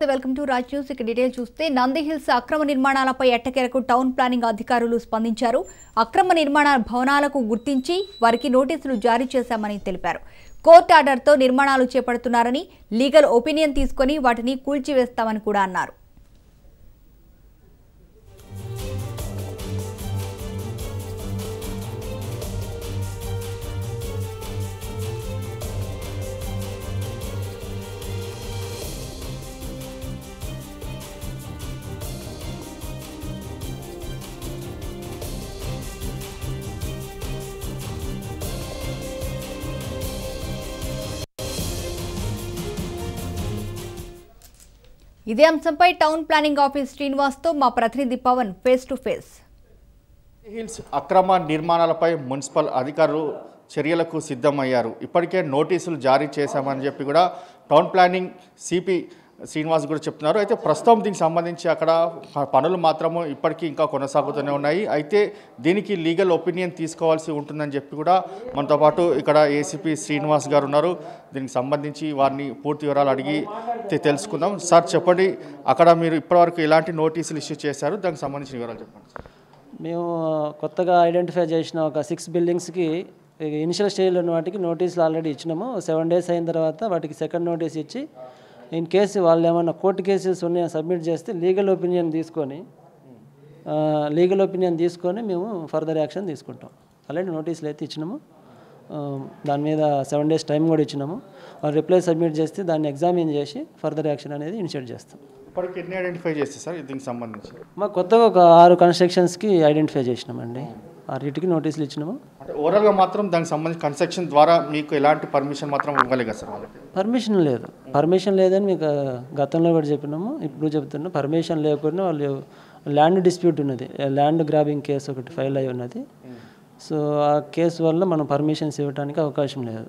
Welcome to Raj news. ఇక detail చూస్తే నందిహిల్స్ అక్రమ నిర్మాణాలపై ఎట్టకేరకు టౌన్ ప్లానింగ్ అధికారులు స్పందించారు. అక్రమ నిర్మాణ భవనాలకు గుర్తించి వారికి నోటీసులు జారీ చేశామని తెలిపారు. కోర్టు ఆర్డర్తో నిర్మాణాలు చేపడుతున్నారని లీగల్ ఒపీనియన్ తీసుకొని వాటిని కూల్చివేస్తామని కూడా అన్నారు. ఇదే అంశంపై టౌన్ ప్లానింగ్ ఆఫీస్ శ్రీనివాస్తో మా ప్రతినిధి Pavan face to face. Hills అక్రమ నిర్మాణాలపై మున్సిపల్ అధికారులు చర్యలకు సిద్ధమయ్యారు. ఇప్పటికే నోటీసులు జారీ చేశామని చెప్పి కూడా టౌన్ ప్లానింగ్ సిపి శ్రీనివాస్ కూడా చెప్తున్నారు. అయితే ప్రస్తుతం దీనికి సంబంధించి అక్కడ పనులు మాత్రము ఇప్పటికీ ఇంకా కొనసాగుతూనే ఉన్నాయి. అయితే దీనికి లీగల్ ఒపీనియన్ తీసుకోవాల్సి ఉంటుందని చెప్పి కూడా మనతో పాటు ఇక్కడ ఏసీపీ శ్రీనివాస్ గారు ఉన్నారు. దీనికి సంబంధించి వారిని పూర్తి వివరాలు అడిగి తెలుసుకుందాం. సార్ చెప్పండి. అక్కడ మీరు ఇప్పటివరకు ఎలాంటి నోటీసులు ఇష్యూ చేశారు? దానికి సంబంధించిన వివరాలు చెప్పండి మేము కొత్తగా ఐడెంటిఫై చేసిన ఒక సిక్స్ బిల్డింగ్స్కి ఇనిషియల్ స్టేజ్లో ఉన్న వాటికి నోటీసులు ఆల్రెడీ ఇచ్చినాము. సెవెన్ డేస్ అయిన తర్వాత వాటికి సెకండ్ నోటీస్ ఇచ్చి ఇన్ కేసు వాళ్ళు ఏమైనా కోర్టు కేసెస్ ఉన్నాయని సబ్మిట్ చేస్తే లీగల్ ఒపీనియన్ తీసుకొని లీగల్ ఒపీనియన్ తీసుకొని మేము ఫర్దర్ యాక్షన్ తీసుకుంటాం. ఆల్రెడీ నోటీసులు అయితే ఇచ్చినాము. దాని మీద సెవెన్ డేస్ టైం కూడా ఇచ్చినాము. వాళ్ళు రిప్లై సబ్మిట్ చేస్తే దాన్ని ఎగ్జామిన్ చేసి ఫర్దర్ యాక్షన్ అనేది ఇనిషియేట్ చేస్తాం. ఇప్పటికి ఎన్ని ఐడెంటిఫై చేస్తే సార్ దీనికి సంబంధించి? మా కొత్తగా ఒక ఆరు కన్స్ట్రక్షన్స్కి ఐడెంటిఫై చేసినామండి. ఆరింటికి నోటీసులు ఇచ్చినాము. అంటే ఓవరాల్గా మాత్రం దానికి సంబంధించి కన్స్ట్రక్షన్ ద్వారా మీకు ఎలాంటి పర్మిషన్ మాత్రం ఇవ్వలేదు కదా సార్ పర్మిషన్ లేదు. పర్మిషన్ లేదని మీకు గతంలో కూడా చెప్పినాము ఇప్పుడు చెప్తున్నాం పర్మిషన్ లేకుండా వాళ్ళు ల్యాండ్ డిస్ప్యూట్ ఉన్నది. ల్యాండ్ గ్రాబింగ్ కేసు ఒకటి ఫైల్ అయి ఉన్నది. సో ఆ కేసు వల్ల మనం పర్మిషన్స్ ఇవ్వడానికి అవకాశం లేదు.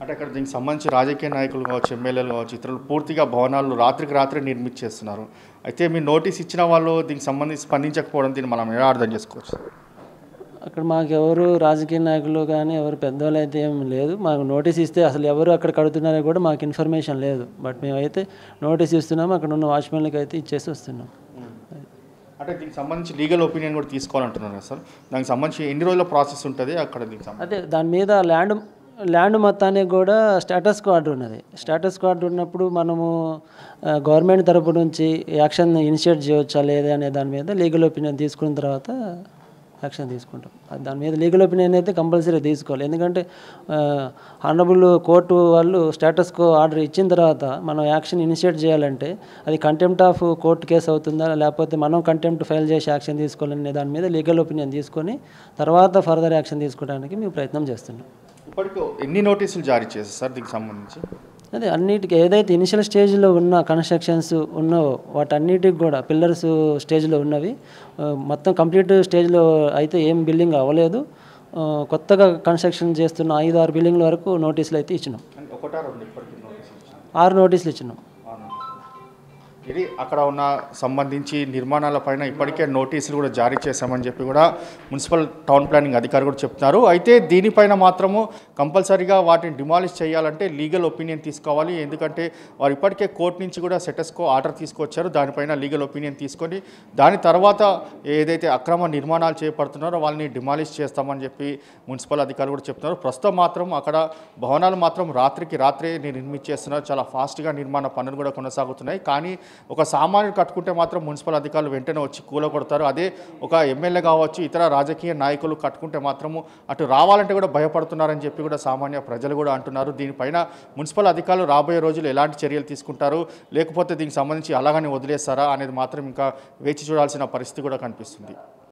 అంటే అక్కడ దీనికి సంబంధించి రాజకీయ నాయకులు కావచ్చు ఎమ్మెల్యేలు కావచ్చు ఇతరులు పూర్తిగా భవనాలు రాత్రికి రాత్రి నిర్మించేస్తున్నారు అయితే మీరు నోటీస్ ఇచ్చిన వాళ్ళు దీనికి సంబంధించి స్పందించకపోవడం దీన్ని మనం ఎలా అర్థం చేసుకోవచ్చు? అక్కడ మాకు ఎవరు రాజకీయ నాయకులు కానీ ఎవరు పెద్దవాళ్ళు అయితే ఏం లేదు. మాకు నోటీస్ ఇస్తే అసలు ఎవరు అక్కడ కడుతున్నారో కూడా మాకు ఇన్ఫర్మేషన్ లేదు. బట్ మేమైతే నోటీస్ ఇస్తున్నాము అక్కడ ఉన్న వాచ్మెన్లకి అయితే ఇచ్చేసి వస్తున్నాం. అంటే దీనికి సంబంధించి లీగల్ ఒపీనియన్ కూడా తీసుకోవాలంటున్నారు సార్. దానికి సంబంధించి ఎన్ని రోజుల ప్రాసెస్ ఉంటుంది అక్కడ దీనికి అదే దాని మీద ల్యాండ్ ల్యాండ్ మొత్తానికి కూడా స్టేటస్ కార్డు ఉన్నది. స్టేటస్ కార్డు ఉన్నప్పుడు మనము గవర్నమెంట్ తరపు నుంచి యాక్షన్ ఇనిషియేట్ చేయవచ్చా లేదా అనే దాని మీద లీగల్ ఒపీనియన్ తీసుకున్న తర్వాత యాక్షన్ తీసుకుంటాం. దాని మీద లీగల్ ఒపీనియన్ అయితే కంపల్సరీ తీసుకోవాలి. ఎందుకంటే హానరబుల్ కోర్టు వాళ్ళు స్టేటస్ కో ఆర్డర్ ఇచ్చిన తర్వాత మనం యాక్షన్ ఇనిషియేట్ చేయాలంటే అది కంటెంప్ట్ ఆఫ్ కోర్టు కేసు అవుతుందా లేకపోతే మనం కంటెంప్ట్ ఫైల్ చేసి యాక్షన్ తీసుకోవాలనే దాని మీద లీగల్ ఒపీనియన్ తీసుకొని తర్వాత ఫర్దర్ యాక్షన్ తీసుకోవడానికి మేము ప్రయత్నం చేస్తున్నాం. ఇప్పటికి ఎన్ని నోటీసులు జారీ చేశారు సార్ దీనికి సంబంధించి? అదే అన్నిటికీ ఏదైతే ఇనిషియల్ స్టేజ్లో ఉన్న కన్స్ట్రక్షన్స్ ఉన్నావో వాటన్నిటికి కూడా పిల్లర్స్ స్టేజ్లో ఉన్నవి మొత్తం కంప్లీట్ స్టేజ్లో అయితే ఏం బిల్డింగ్ అవ్వలేదు. కొత్తగా కన్స్ట్రక్షన్ చేస్తున్న ఐదు ఆరు బిల్డింగ్ల వరకు నోటీసులు అయితే ఇచ్చినాం. ఆరు నోటీసులు ఇచ్చినాం. ఇది అక్కడ ఉన్న సంబంధించి నిర్మాణాల పైన ఇప్పటికే నోటీసులు కూడా జారీ చేశామని చెప్పి కూడా మున్సిపల్ టౌన్ ప్లానింగ్ అధికారి కూడా చెప్తున్నారు. అయితే దీనిపైన మాత్రము కంపల్సరీగా వాటిని డిమాలిష్ చేయాలంటే లీగల్ ఒపీనియన్ తీసుకోవాలి. ఎందుకంటే వారు ఇప్పటికే కోర్టు నుంచి కూడా సెటస్కో ఆర్డర్ తీసుకొచ్చారు. దానిపైన లీగల్ ఒపీనియన్ తీసుకొని దాని తర్వాత ఏదైతే అక్రమ నిర్మాణాలు చేపడుతున్నారో వాళ్ళని డిమాలిష్ చేస్తామని చెప్పి మున్సిపల్ అధికారులు కూడా చెప్తున్నారు. ప్రస్తుతం మాత్రం అక్కడ భవనాలు మాత్రం రాత్రికి రాత్రే నిర్మించేస్తున్నారు. చాలా ఫాస్ట్గా నిర్మాణ పనులు కూడా కొనసాగుతున్నాయి. కానీ ఒక సామాన్యుడు కట్టుకుంటే మాత్రం మున్సిపల్ అధికారులు వెంటనే వచ్చి కూలగొడతారు అదే ఒక ఎమ్మెల్యే కావచ్చు ఇతర రాజకీయ నాయకులు కట్టుకుంటే మాత్రము అటు రావాలంటే కూడా భయపడుతున్నారని చెప్పి కూడా సామాన్య ప్రజలు కూడా అంటున్నారు. దీనిపైన మున్సిపల్ అధికారులు రాబోయే రోజులు ఎలాంటి చర్యలు తీసుకుంటారు? లేకపోతే దీనికి సంబంధించి అలాగని వదిలేస్తారా? అనేది మాత్రం ఇంకా వేచి చూడాల్సిన పరిస్థితి కూడా కనిపిస్తుంది.